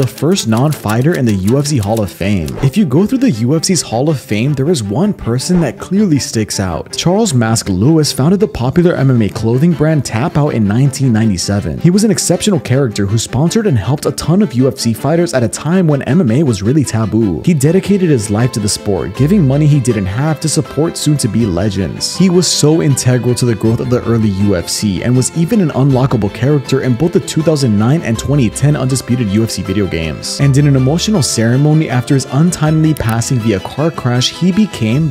the first non-fighter in the UFC Hall of Fame. If you go through the UFC's Hall of Fame, there is one person that clearly sticks out. Charles Mask Lewis founded the popular MMA clothing brand Tapout in 1997. He was an exceptional character who sponsored and helped a ton of UFC fighters at a time when MMA was really taboo. He dedicated his life to the sport, giving money he didn't have to support soon-to-be legends. He was so integral to the growth of the early UFC and was even an unlockable character in both the 2009 and 2010 Undisputed UFC video games. And in an emotional ceremony after his untimely passing via car crash, he became